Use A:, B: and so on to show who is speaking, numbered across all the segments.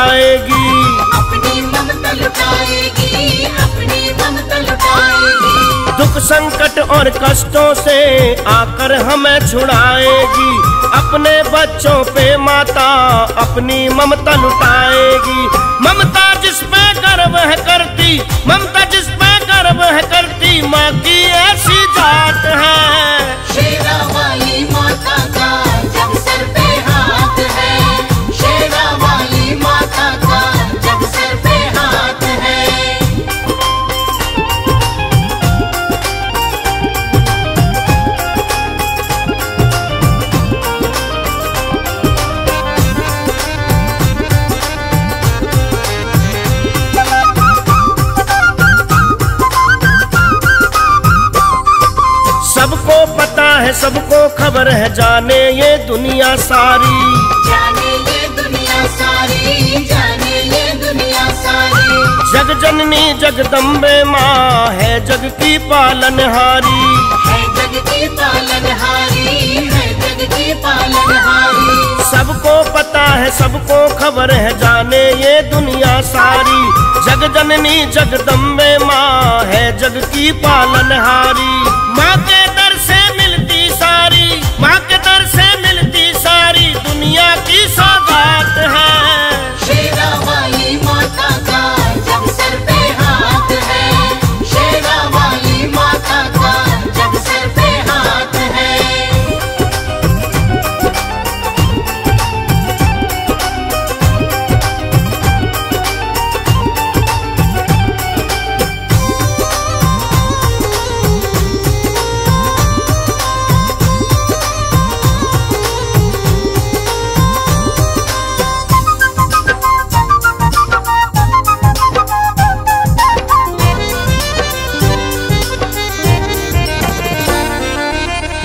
A: ममता है सबको खबर है जाने ये दुनिया सारी।
B: जाने ये दुनिया सारी जाने ये दुनिया सारी।
A: जग जननी जगदम्बे माँ है जग की पालनहारी
B: है जग की पालनहारी है जग की पालनहारी
A: सबको पता है सबको खबर है जाने ये दुनिया सारी। जग जननी जगदम्बे माँ है जग की पालनहारी माँ के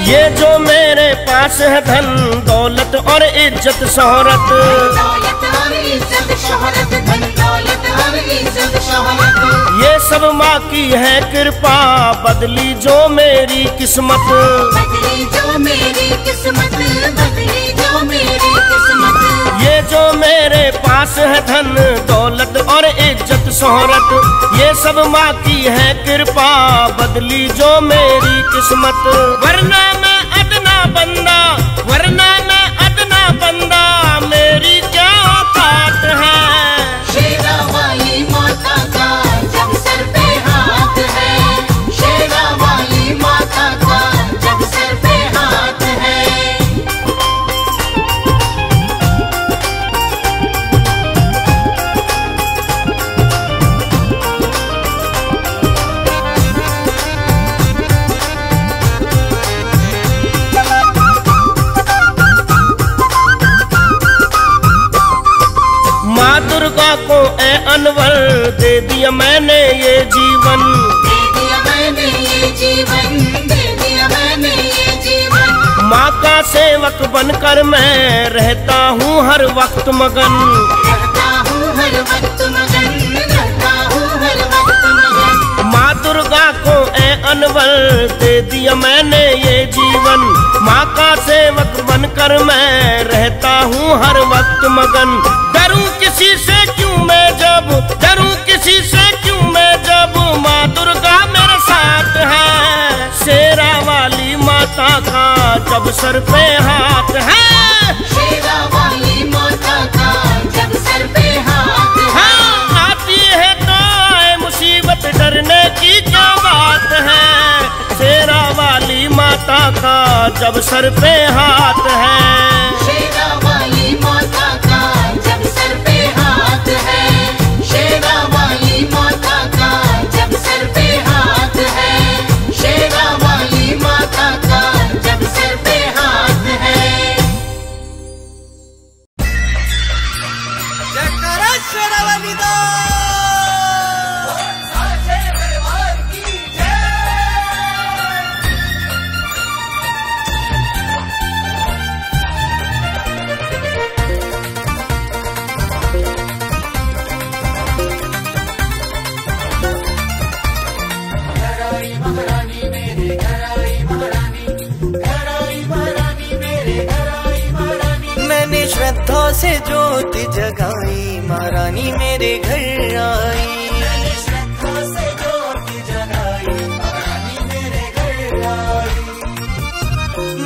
A: ये जो मेरे पास है धन, दौलत और इज़्ज़त, शोहरत। ये सब माँ की है कृपा, बदली जो मेरी किस्मत।
B: बदली जो मेरी किस्मत, बदली जो मेरी किस्मत।
A: ये जो मेरे पास है धन, दौलत और इज़्ज़त, शोहरत, ये सब माँ की है, कृपा बदली जो मेरी किस्मत। वरना ए अनवर दे दिया मैंने ये जीवन।
B: दे दिया मैंने ये जीवन दे दिया मैंने ये जीवन।
A: माँ का सेवक बनकर मैं रहता हूँ हर वक्त मगन।
B: रहता हूँ हर वक्त मगन रहता हूँ हर वक्त मगन।
A: माँ दुर्गा को ए अनवर दे दिया मैंने ये जीवन। माँ का सेवक बनकर मैं रहता हूँ हर वक्त मगन। डरूं क्यों डरूं किसी से क्यों मैं जब माँ दुर्गा मेरे साथ है? शेरा वाली माता का जब सर पे हाथ है।
B: शेरा वाली माता का जब सर पे हाथ है।
A: हाँ आती है तो आए मुसीबत डरने की क्या बात है? शेरा वाली माता का जब सर पे हाथ है।
C: महारानी मेरे घर आई।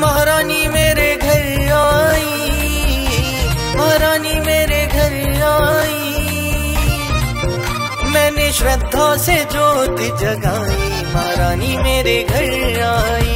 C: महारानी मेरे घर आई। महारानी मेरे घर आई। मैंने श्रद्धा से ज्योत जगाई। महारानी मेरे घर आई।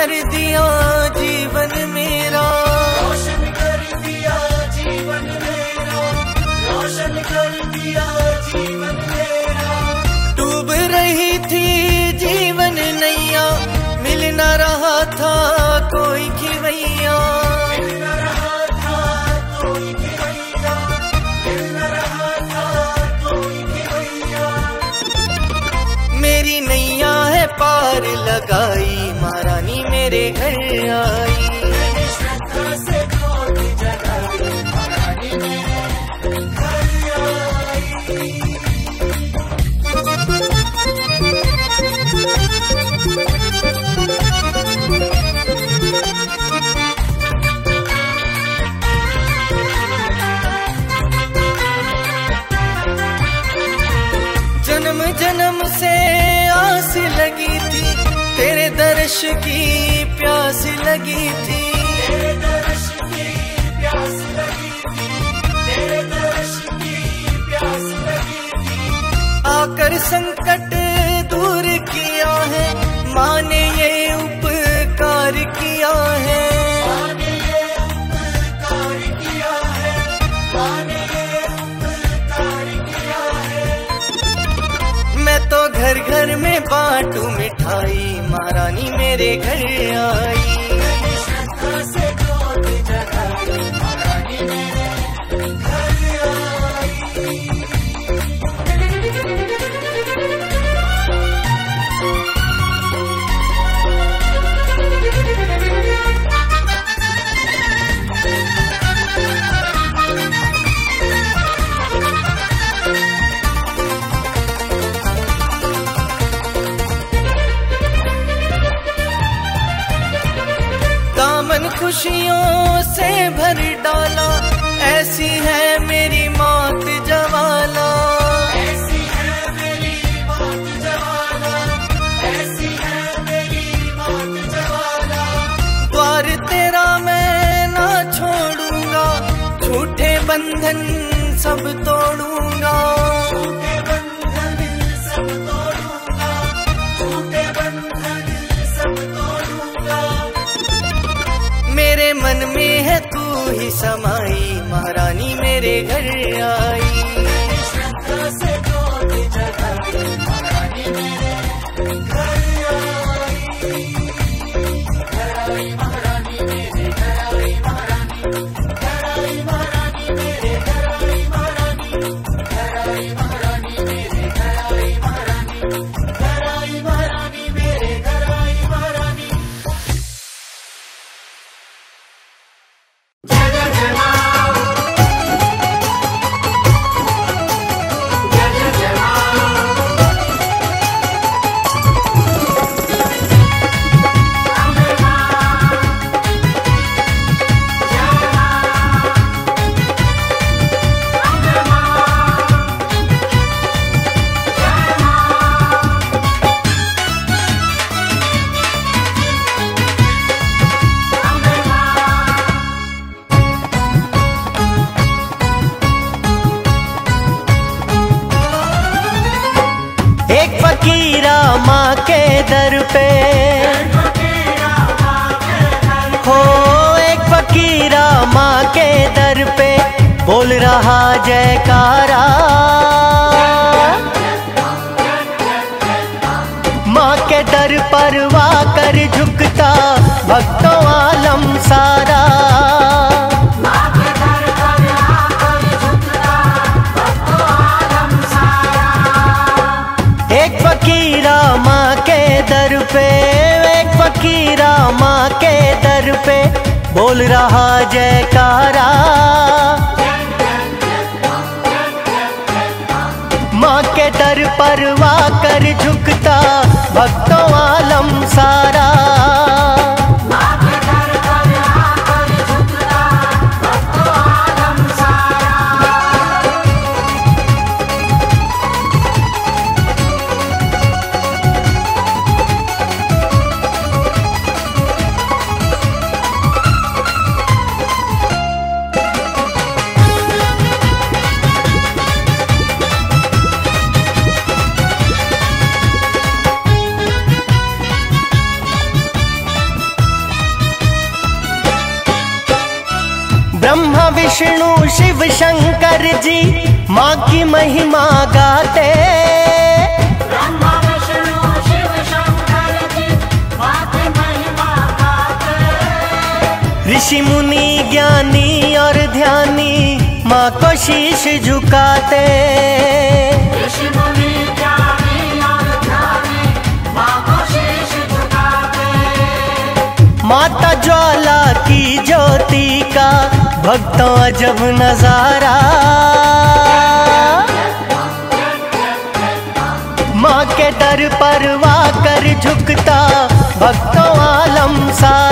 C: कर दिया जीवन मेरा। रोशन कर दिया जीवन मेरा। रोशन कर दिया जीवन मेरा। डूब रही थी जीवन नैया। मिल न रहा था कोई खिवैया। मेरी नैया है पार लगाई। मेरे घर आई। जन्म जन्म से आस लगी थी तेरे दर्श की। प्यास लगी थी। तेरे दर्श की प्यास लगी थी। तेरे दर्श की प्यास लगी थी। आकर संकट घर में बाटू मिठाई महारानी मेरे घर आई। मन में है तू ही समाई महारानी मेरे घर आई।
D: जयकारा। माँ के दर पर वा कर झुकता, भक्तों आलम सारा। एक फकीरा माँ के दर पे, एक फकीरा माँ के दर पे, बोल रहा जयकारा। दर कर झुकता भक्तों विष्णु शिव शंकर जी। माँ की महिमा गाते।
B: शिव शंकर जी माँ की महिमा गाते।
D: ऋषि मुनि ज्ञानी और ध्यानी माँ को शीश झुकाते। माता ज्वाला की ज्योति का भक्तों जब नज़ारा। माँ के दर पर वाकर झुकता भक्तों आलम सारा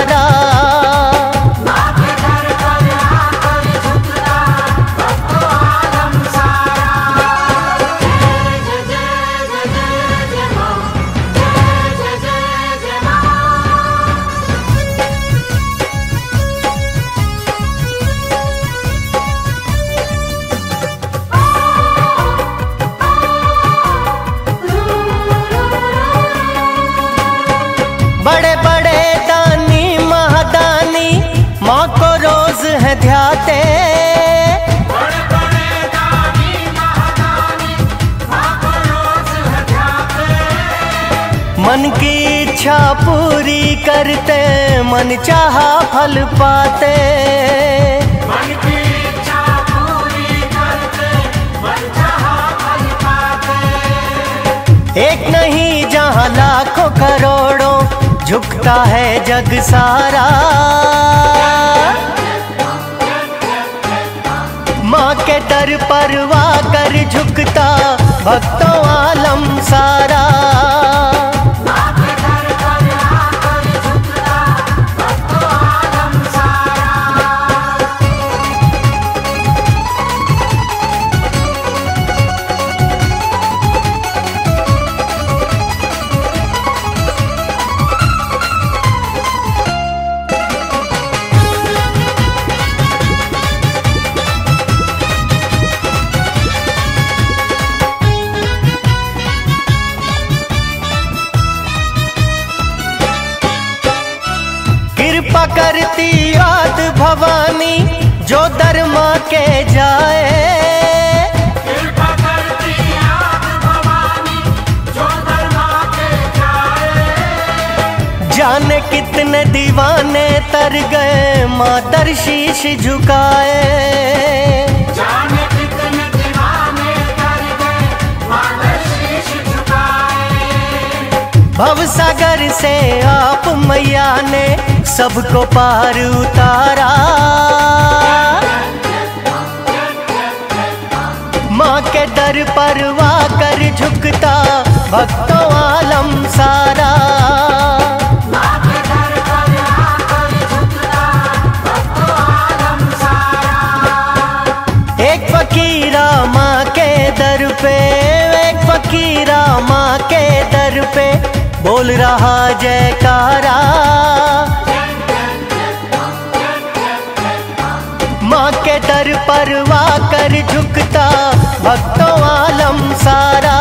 D: है ध्याते। मन की इच्छा पूरी करते मन चाहा फल पाते।
B: मन की इच्छा पूरी करते मन चाहा फल पाते।
D: एक नहीं जहाँ लाखों करोड़ों झुकता है जग सारा। के दर परवा कर झुकता भक्तों आलम सारा। भवानी जो
B: दरमा के जाए।
D: जाने कितने दीवाने तर गए, माँ दर शीश झुकाए।
B: जाने
D: भव सागर से आप मैया ने सबको पार उतारा। माँ के दर पर वाकर झुकता भक्तों आलम सारा। एक फकीरा माँ के दर पे, एक फकीरा माँ के दर पे बोल रहा जयकारा। माँ के दर पर वाकर झुकता भक्तों आलम सारा।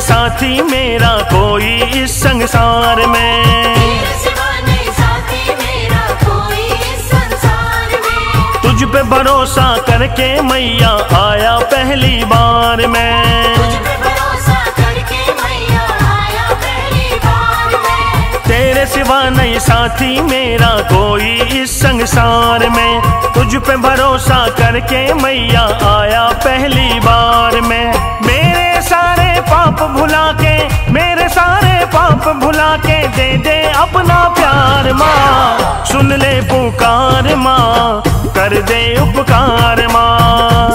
E: साथी मेरा कोई इस संसार में।
B: नहीं साथी मेरा कोई इस संसार में।
E: तुझ पे भरोसा करके मैया आया पहली बार मैं।
B: तुझ पे भरोसा करके मैया आया पहली बार में।
E: तेरे सिवा नहीं साथी मेरा कोई इस संसार में। तुझ पे भरोसा करके मैया आया पहली बार में। भुला के मेरे सारे पाप भुला के दे दे अपना प्यार माँ। सुन ले पुकार माँ, कर दे उपकार माँ।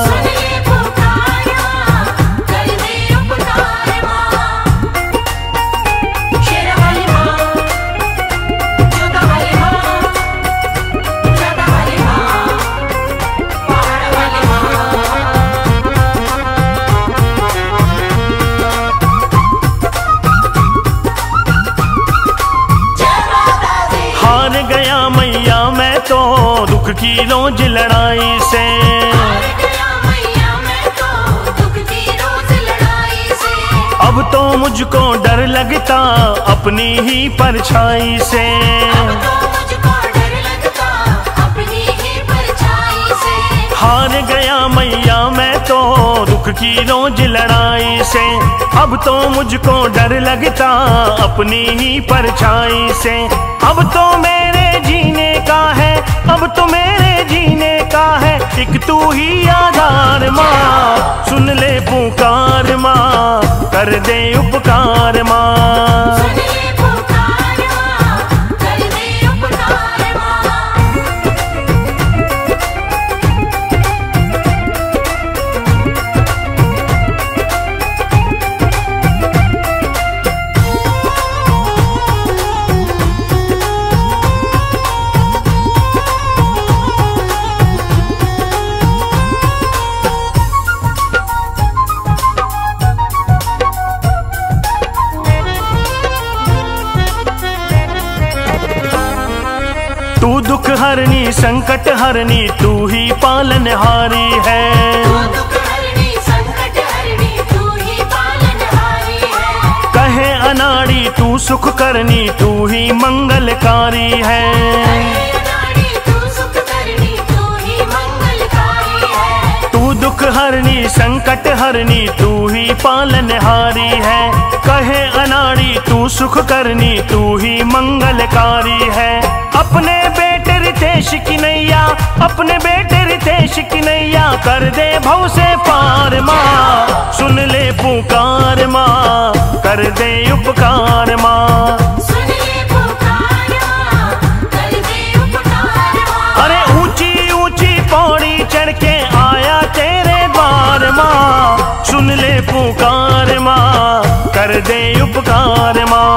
E: रोज लड़ाई से।
B: मैं
E: अब तो मुझको डर लगता अपनी ही परछाई से। हार गया मैया मैं तो दुख की रोज लड़ाई से। अब तो मुझको डर लगता अपनी ही परछाई से। अब तो है अब तो मेरे जीने का है, एक तू ही आधार माँ। सुन ले पुकार माँ, कर दे उपकार माँ। संकट हरनी तू ही है
B: तू हरनी तू ही।
E: कहे अनाड़ी, तू सुख करनी, तू ही मंगलकारी है।
B: तू
E: दुख हरनी संकट हरनी तू ही पालनहारी है। कहे अनाड़ी, तू सुख करनी, तू ही मंगलकारी है। अपने बेटे रितेश की नैया अपने बेटे रितेश की नैया कर दे भव से पार माँ। सुन ले पुकार माँ कर दे उपकार माँ।
B: सुन ले पुकार माँ कर दे उपकार माँ।
E: अरे ऊँची ऊँची पौड़ी चढ़ के आया तेरे द्वार माँ। सुन ले पुकार माँ कर दे उपकार माँ।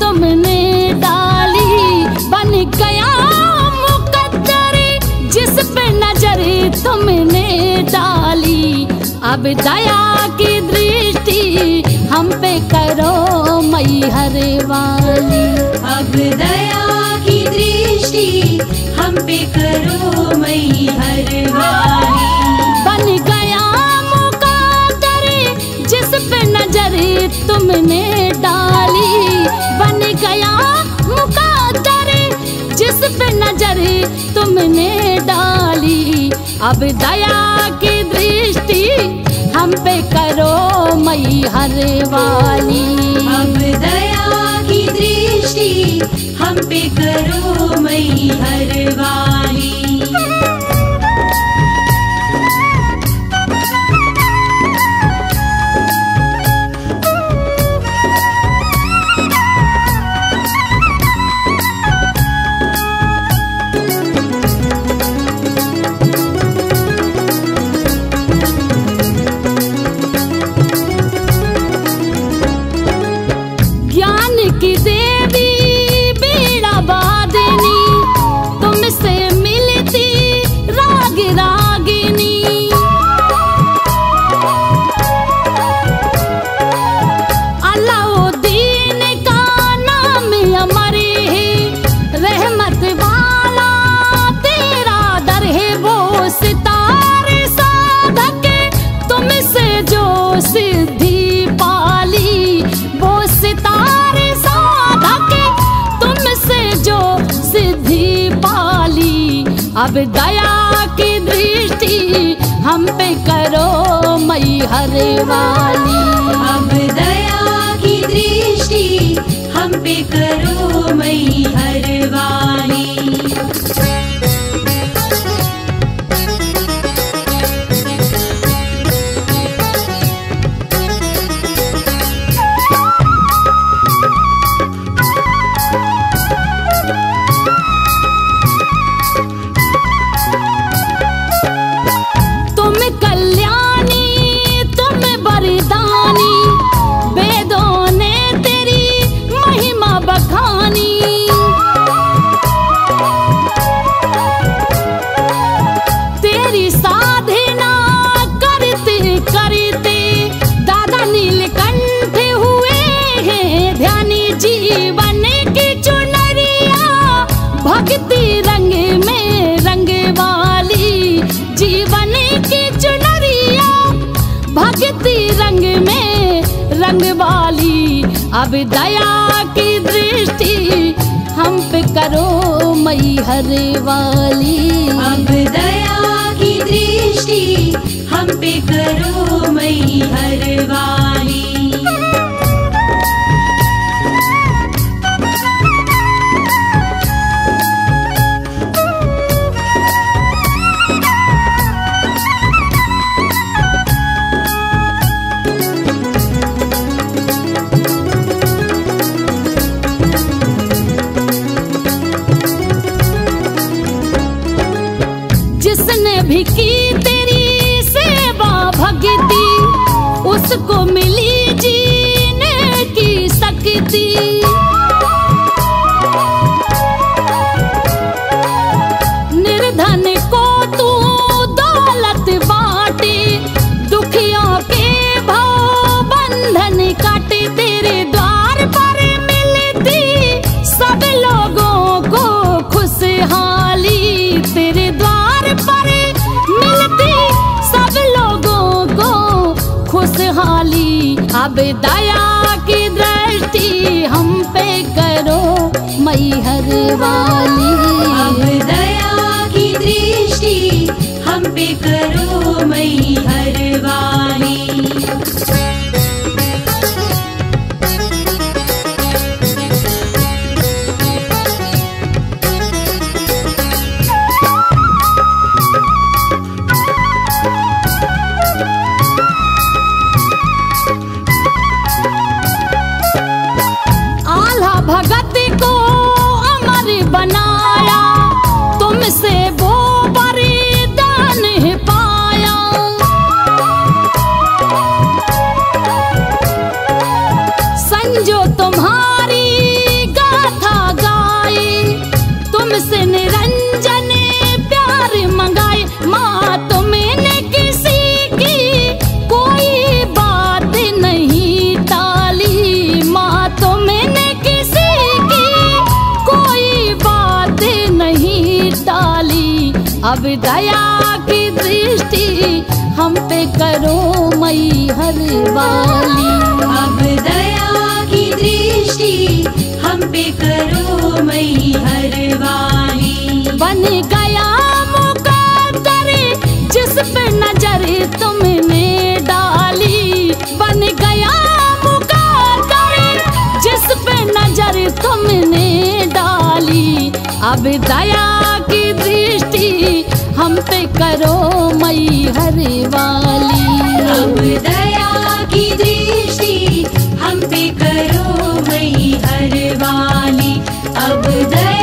F: तुमने डाली। बन गया मुकद्दर जिस पे नज़र तुमने डाली। अब दया की दृष्टि हम पे करो मई हरे वाली।
G: अब दया की दृष्टि हम पे करो मई हरे वाली।
F: बन गया मुकद्दर जिस पे नज़र तुमने डाली। पे नज़र तुमने डाली। अब दया की दृष्टि हम पे करो मई हर वाली।
G: अब दया की दृष्टि हम पे करो मई हर वाली।
F: अब दया की दृष्टि हम पे करो मई हर वाली
G: अब दया की दृष्टि हम पे करो
F: अब दया की दृष्टि हम पे करो मई हर वाली।
G: अब दया की दृष्टि हम पे करो मई हर वाली।
F: उसको मिली जीने की शक्ति। वाली
H: दया की दृष्टि हम पे करो मई हर वाली
F: अब दया की दृष्टि हम पे करो मई हर वाली।
H: अब दया की दृष्टि हम पे करो मई हर वाली।
F: बन गया मुकद्दर जिस पे नज़र तुमने डाली। बन गया मुकद्दर जिस पे नज़र तुमने डाली। अब दया वाली
H: हम पे करो मई हरे वाली। अब दया की दृष्टि हम पे करो मई हर वाली। अब दया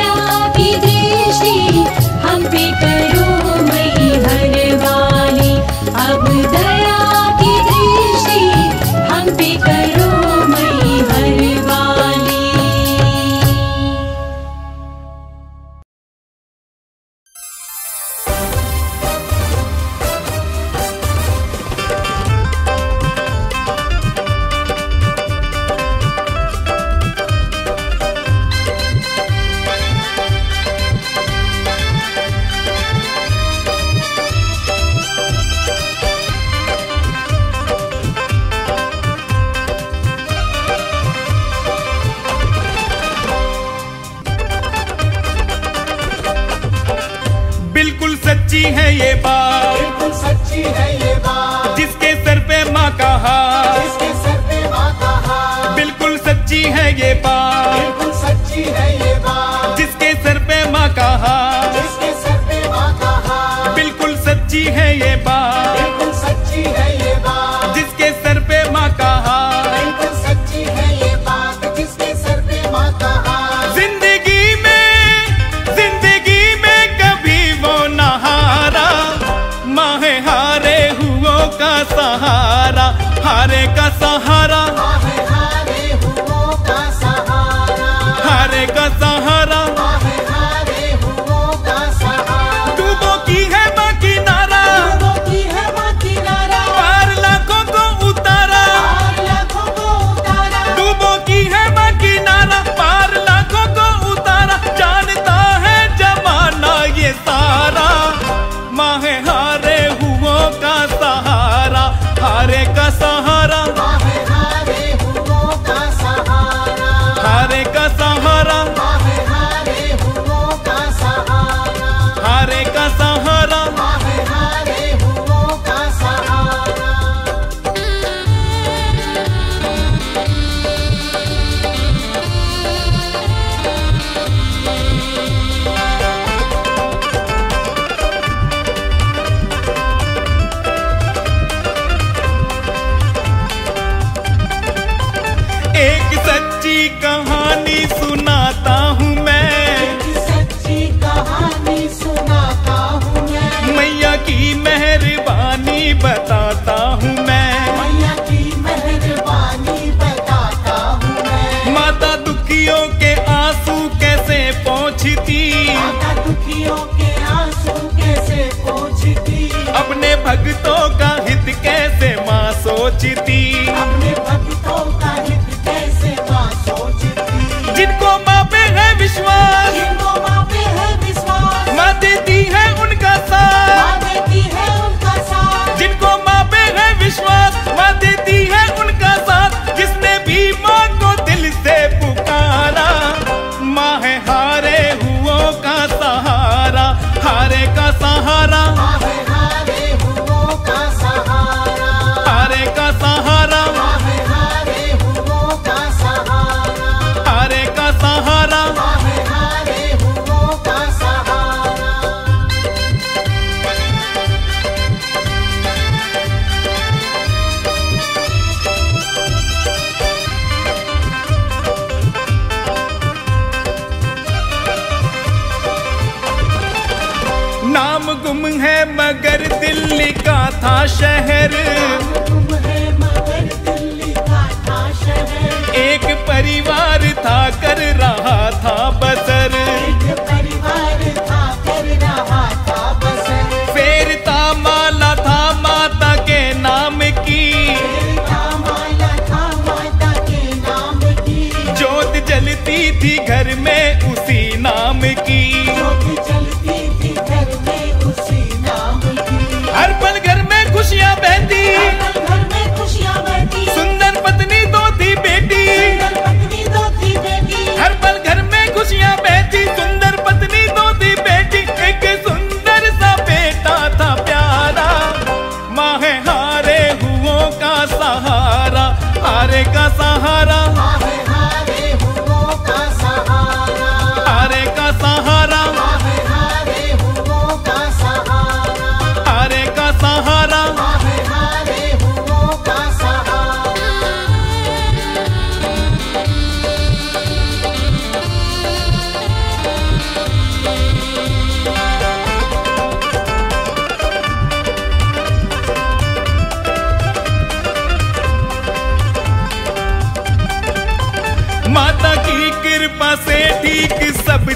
I: होती
H: थी घर में उसी नाम की।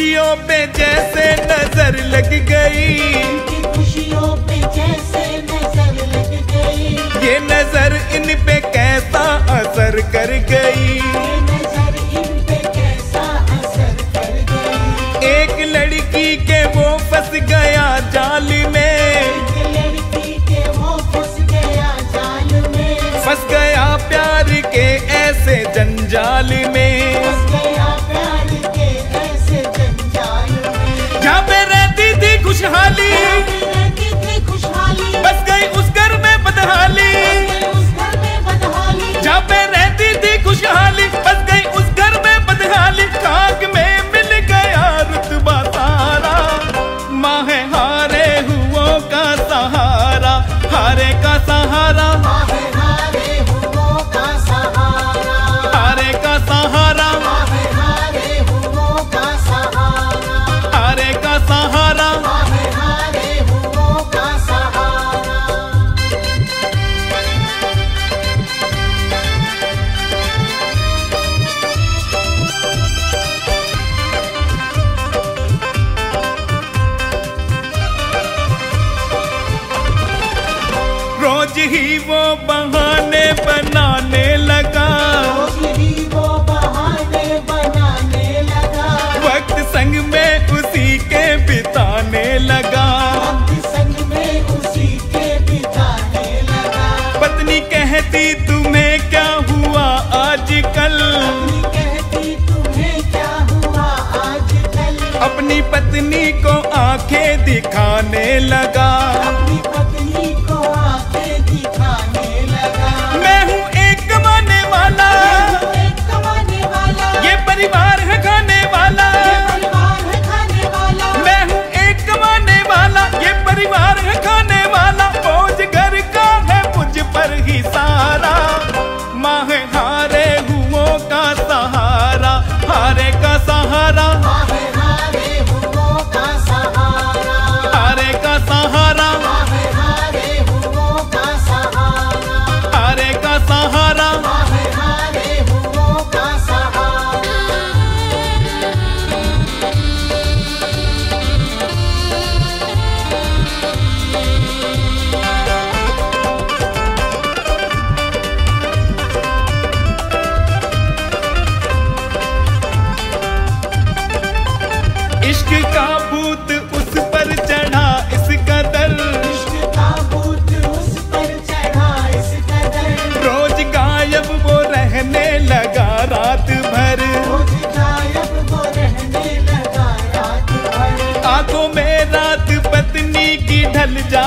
H: खुशियों पे जैसे नज़र लग गई।
B: खुशियों पे जैसे नज़र लग गई।
H: ये नज़र इन पे कैसा असर कर गई? बनाने लगा।
B: वो बहाने बनाने लगा
H: वक्त संग में उसी के बिताने लगा।
B: संग में उसी के बिताने लगा
H: पत्नी कहती तुम्हें क्या हुआ आजकल
B: कहती, तुम्हें क्या हुआ आजकल?
H: अपनी पत्नी को आँखें दिखाने लगा।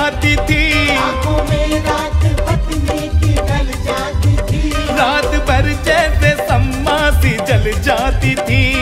H: जाती थी।
B: रात जाती थी।
H: रात भर जैसे सम्मा सी जल जाती थी।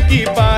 H: की बात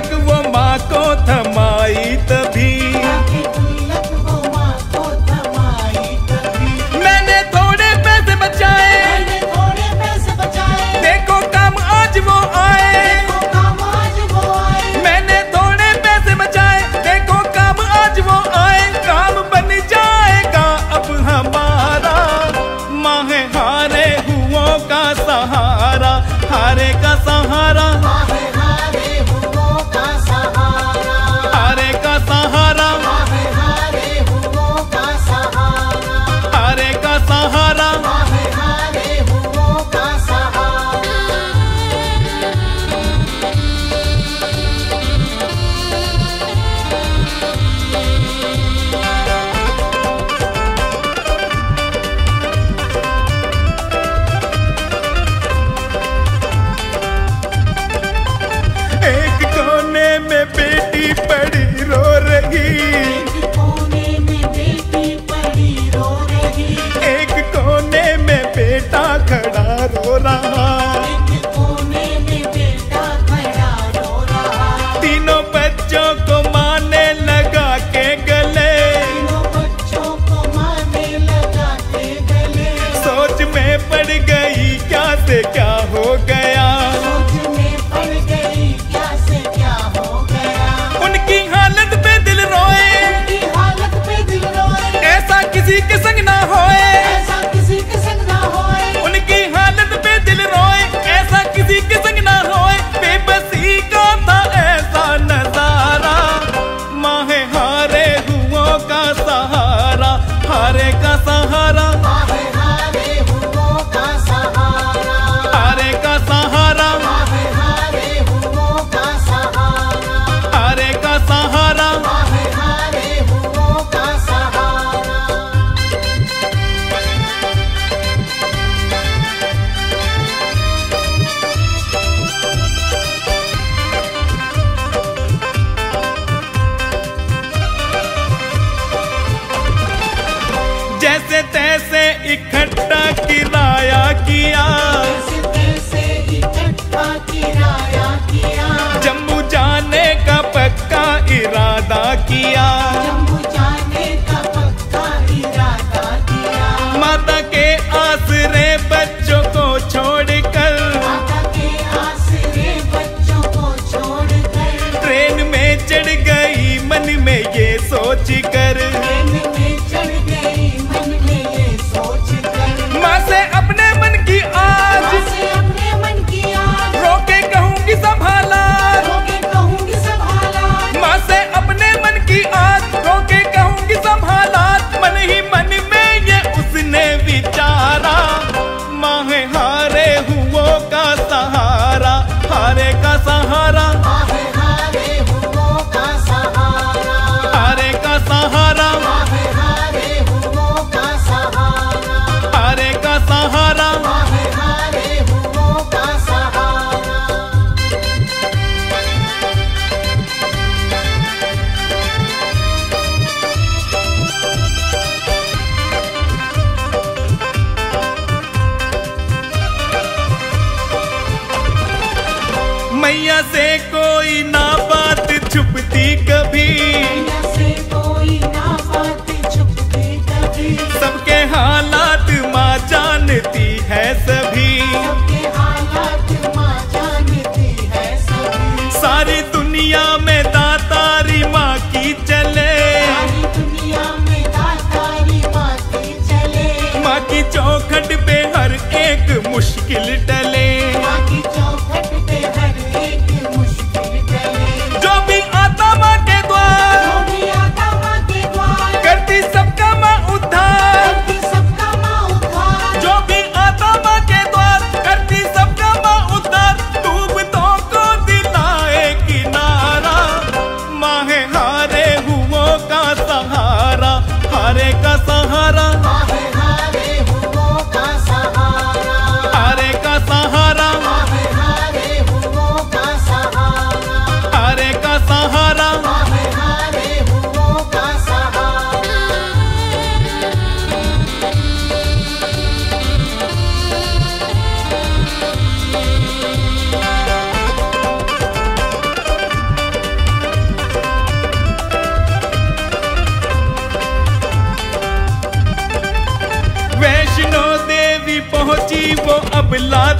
H: like a वो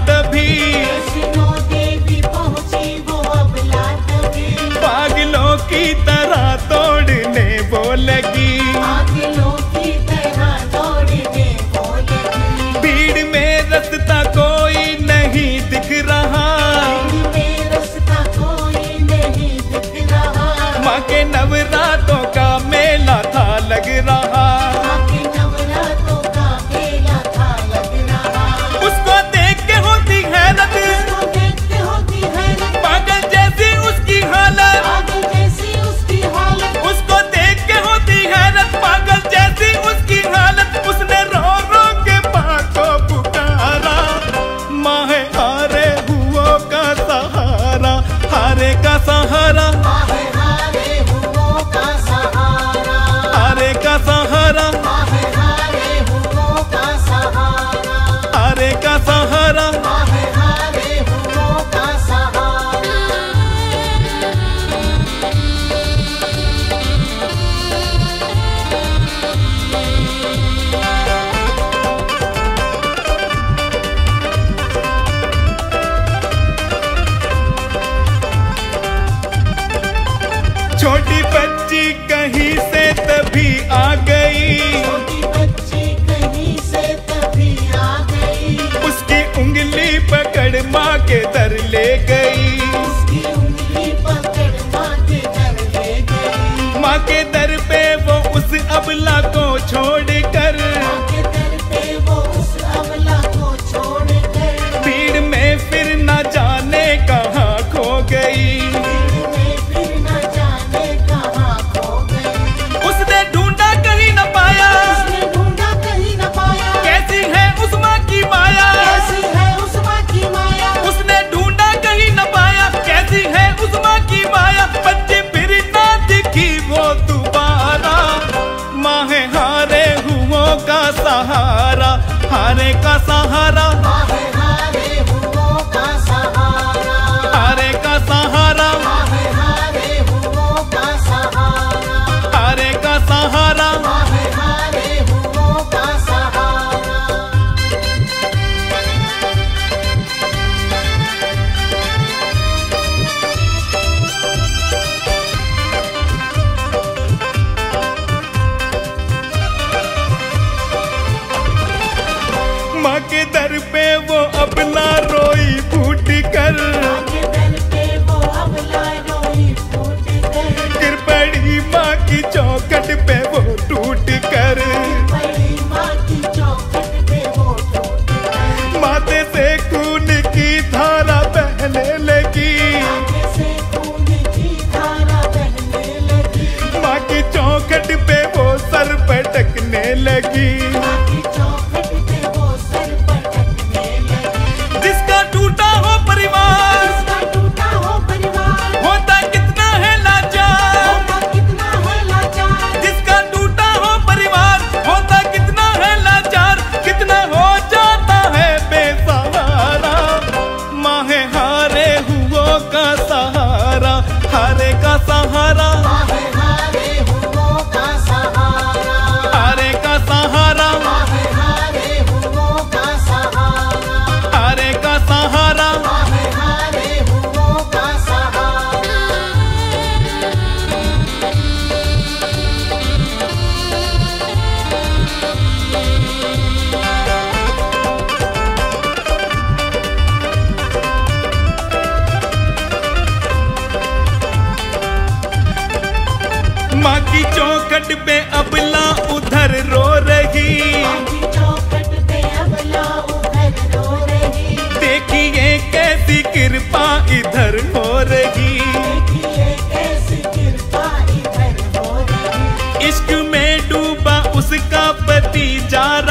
H: पति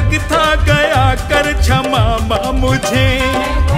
H: भटक था गया कर क्षमा मुझे।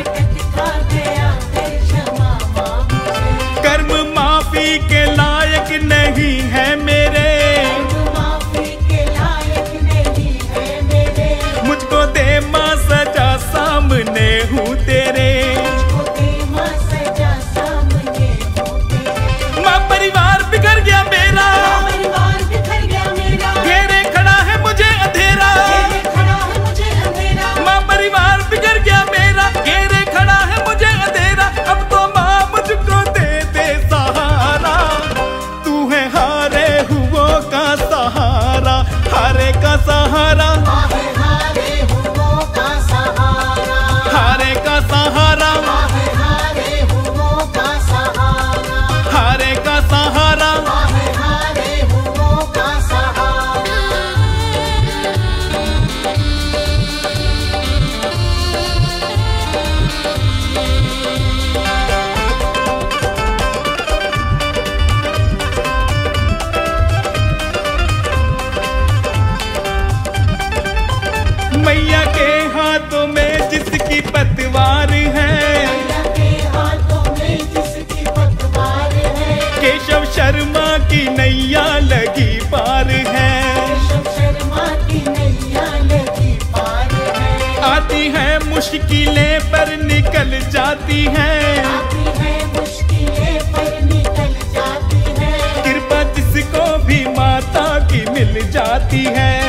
H: मुश्किलें पर निकल जाती हैं
B: है।
H: कृपा जिसको भी माता की मिल जाती है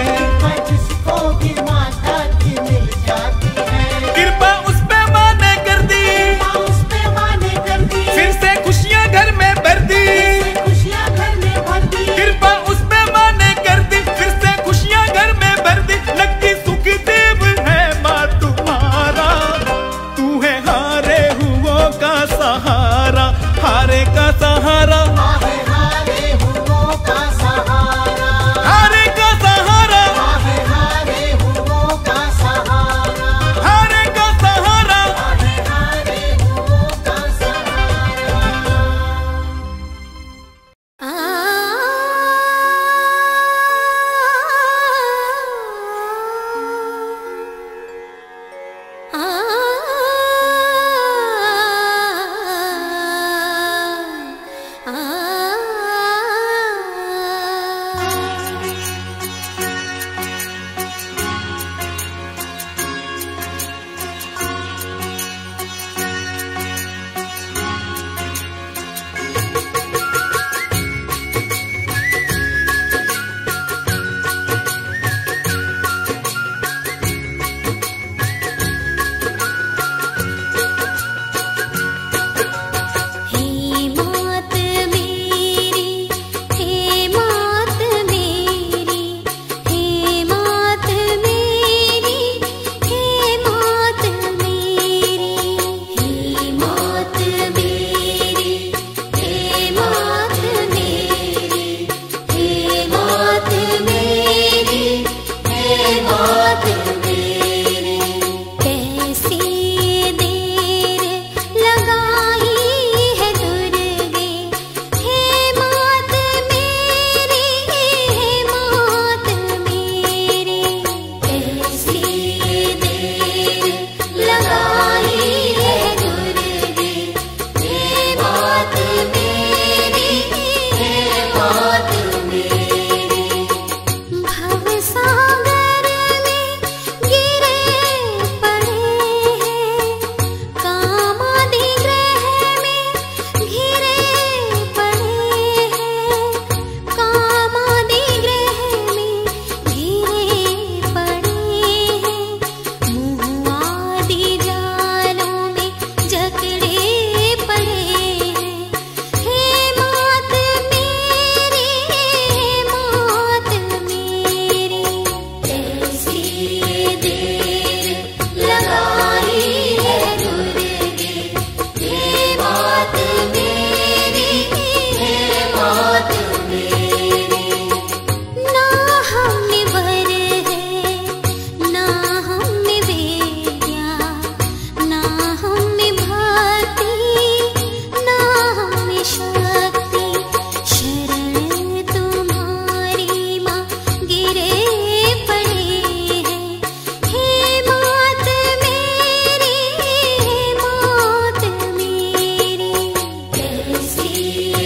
B: You.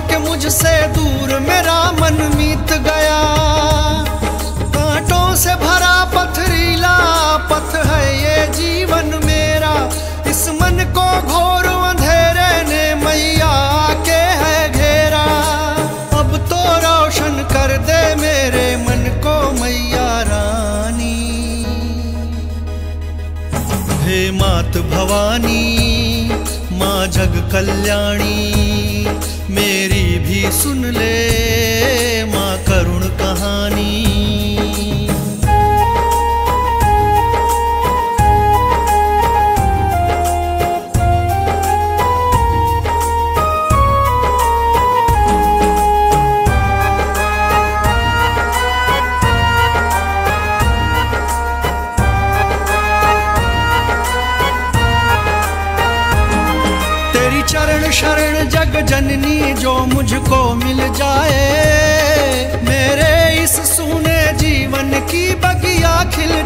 B: के
J: मुझसे दूर मेरा मन मीत गया। कांटों से भरा पथरीला पथ है ये जीवन मेरा। इस मन को घोर अंधेरे ने मैया के है घेरा। अब तो रोशन कर दे मेरे मन को मैया रानी। हे मात भवानी, माँ जग कल्याणी मेरी भी सुन ले माँ करुण कहानी।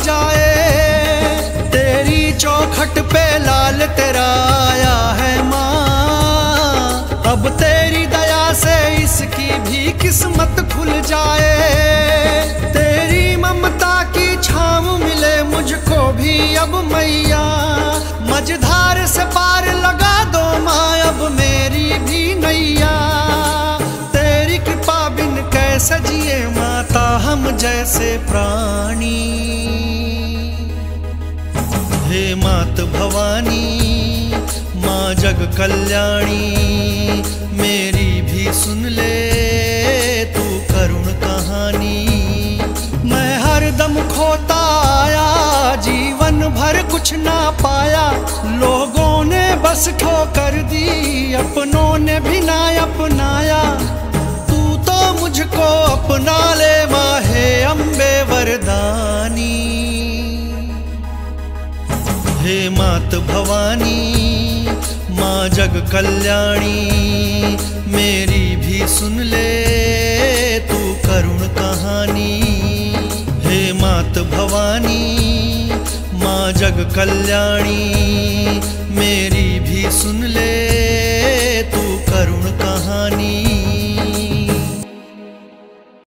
J: जाए। तेरी चौखट पे लाल तेरा आया है माँ। अब तेरी दया से इसकी भी किस्मत खुल जाए। तेरी ममता की छाव मिले मुझको भी अब मैया। मझधार से पार लगा दो माँ, अब मेरी भी नैया। बिन कैसे जिए माता, हम जैसे प्राणी। हे मात भवानी, माँ जग कल्याणी, मेरी भी सुन ले तू करुण कहानी। मैं हर दम खोता आया जीवन भर कुछ ना पाया। लोगों ने बस ठोकर दी, अपनों ने भी ना अपनाया। मुझको अपना ले माहे अम्बे वरदानी। हे मात भवानी, माँ जग कल्याणी, मेरी भी सुन ले तू करुण कहानी। हे मात भवानी, माँ जग कल्याणी, मेरी भी सुन ले तू करुण कहानी।